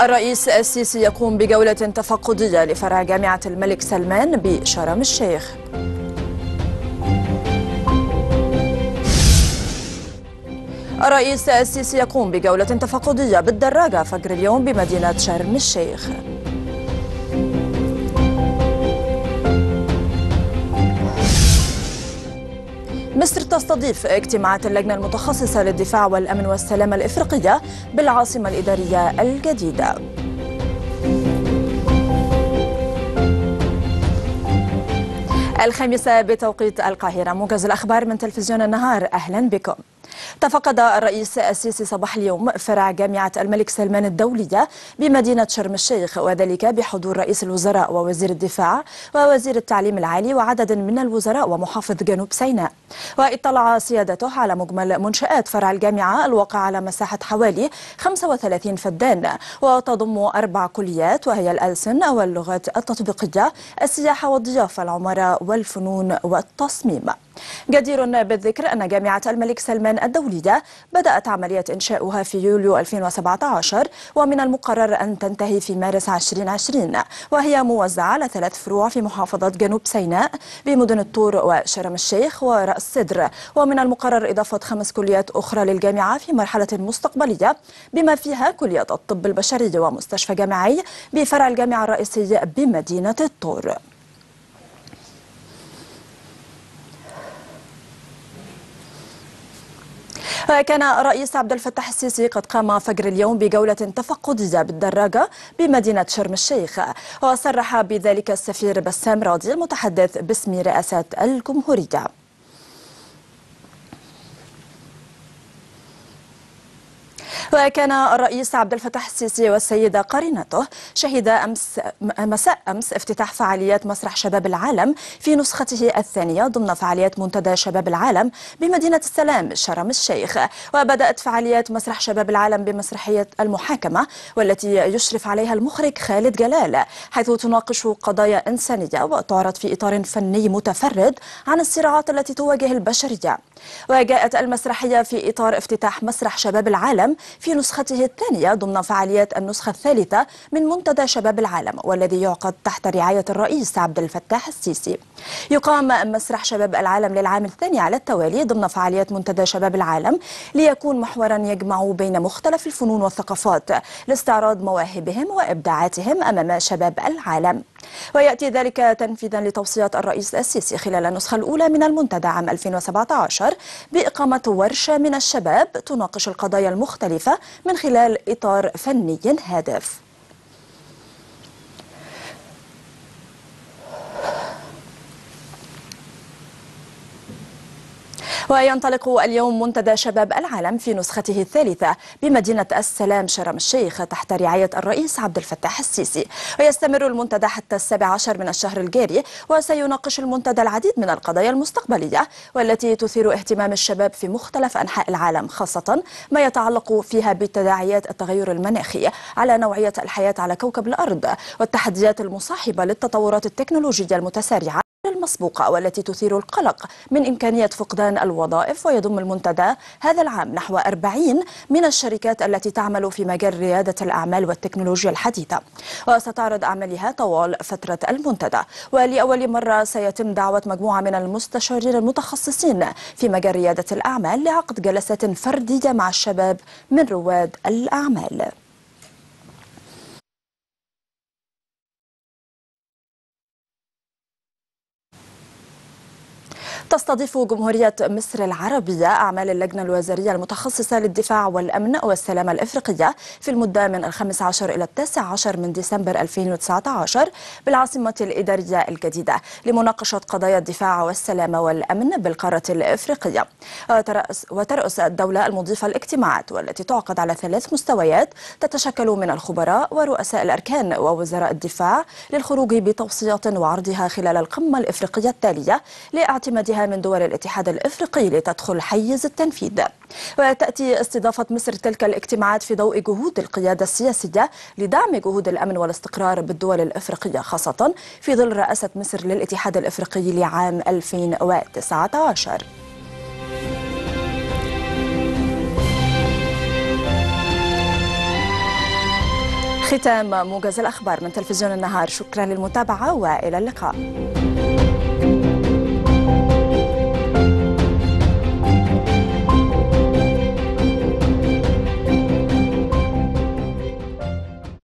الرئيس السيسي يقوم بجولة تفقدية لفرع جامعة الملك سلمان بشرم الشيخ. الرئيس السيسي يقوم بجولة تفقدية بالدراجة فجر اليوم بمدينة شرم الشيخ. تستضيف اجتماعات اللجنة المتخصصة للدفاع والأمن والسلامة الإفريقية بالعاصمة الإدارية الجديدة. الخامسة بتوقيت القاهرة. موجز الأخبار من تلفزيون النهار. أهلا بكم. تفقد الرئيس السيسي صباح اليوم فرع جامعة الملك سلمان الدولية بمدينة شرم الشيخ وذلك بحضور رئيس الوزراء ووزير الدفاع ووزير التعليم العالي وعدد من الوزراء ومحافظ جنوب سيناء. واطلع سيادته على مجمل منشآت فرع الجامعة الواقع على مساحة حوالي 35 فدان وتضم أربع كليات وهي الألسن واللغات التطبيقية السياحة والضيافة العمارة والفنون والتصميم. جدير بالذكر أن جامعة الملك سلمان الدولية بدأت عملية إنشاؤها في يوليو 2017 ومن المقرر أن تنتهي في مارس 2020 وهي موزعة على ثلاث فروع في محافظة جنوب سيناء بمدن الطور وشرم الشيخ ورأس سدر ومن المقرر إضافة خمس كليات أخرى للجامعة في مرحلة مستقبلية بما فيها كلية الطب البشري ومستشفى جامعي بفرع الجامعة الرئيسي بمدينة الطور. كان الرئيس عبد الفتاح السيسي قد قام فجر اليوم بجولة تفقدية بالدراجة بمدينة شرم الشيخ. وصرح بذلك السفير بسام راضي المتحدث باسم رئاسة الجمهورية. وكان الرئيس عبد الفتاح السيسي والسيدة قرينته شهدا أمس مساء أمس افتتاح فعاليات مسرح شباب العالم في نسخته الثانية ضمن فعاليات منتدى شباب العالم بمدينة السلام شرم الشيخ. وبدأت فعاليات مسرح شباب العالم بمسرحية المحاكمة والتي يشرف عليها المخرج خالد جلال حيث تناقش قضايا إنسانية وتعرض في إطار فني متفرد عن الصراعات التي تواجه البشرية. وجاءت المسرحية في إطار افتتاح مسرح شباب العالم في نسخته الثانية ضمن فعاليات النسخة الثالثة من منتدى شباب العالم والذي يعقد تحت رعاية الرئيس عبد الفتاح السيسي. يقام مسرح شباب العالم للعام الثاني على التوالي ضمن فعاليات منتدى شباب العالم ليكون محورا يجمع بين مختلف الفنون والثقافات لاستعراض مواهبهم وإبداعاتهم أمام شباب العالم. ويأتي ذلك تنفيذا لتوصيات الرئيس السيسي خلال النسخة الأولى من المنتدى عام 2017 بإقامة ورشة من الشباب تناقش القضايا المختلفة من خلال إطار فني هادف. وينطلق اليوم منتدى شباب العالم في نسخته الثالثة بمدينة السلام شرم الشيخ تحت رعاية الرئيس عبد الفتاح السيسي. ويستمر المنتدى حتى السابع عشر من الشهر الجاري وسيناقش المنتدى العديد من القضايا المستقبلية والتي تثير اهتمام الشباب في مختلف أنحاء العالم خاصة ما يتعلق فيها بتداعيات التغير المناخي على نوعية الحياة على كوكب الأرض والتحديات المصاحبة للتطورات التكنولوجية المتسارعة. المسبوقة والتي تثير القلق من إمكانية فقدان الوظائف ويضم المنتدى هذا العام نحو 40 من الشركات التي تعمل في مجال ريادة الأعمال والتكنولوجيا الحديثة. وستعرض أعمالها طوال فترة المنتدى. ولأول مرة سيتم دعوة مجموعة من المستشارين المتخصصين في مجال ريادة الأعمال لعقد جلسات فردية مع الشباب من رواد الأعمال. تستضيف جمهورية مصر العربية أعمال اللجنة الوزارية المتخصصة للدفاع والأمن والسلامة الإفريقية في المدة من الخامس عشر إلى التاسع عشر من ديسمبر 2019 بالعاصمة الإدارية الجديدة لمناقشة قضايا الدفاع والسلامة والأمن بالقارة الإفريقية. وترأس, الدولة المضيفة الاجتماعات والتي تعقد على ثلاث مستويات تتشكل من الخبراء ورؤساء الأركان ووزراء الدفاع للخروج بتوصيات وعرضها خلال القمة الإفريقية التالية لاعتمادها من دول الاتحاد الإفريقي لتدخل حيز التنفيذ. وتأتي استضافة مصر تلك الاجتماعات في ضوء جهود القيادة السياسية لدعم جهود الأمن والاستقرار بالدول الإفريقية خاصة في ظل رئاسة مصر للاتحاد الإفريقي لعام 2019 ختام موجز الأخبار من تلفزيون النهار. شكرا للمتابعة وإلى اللقاء.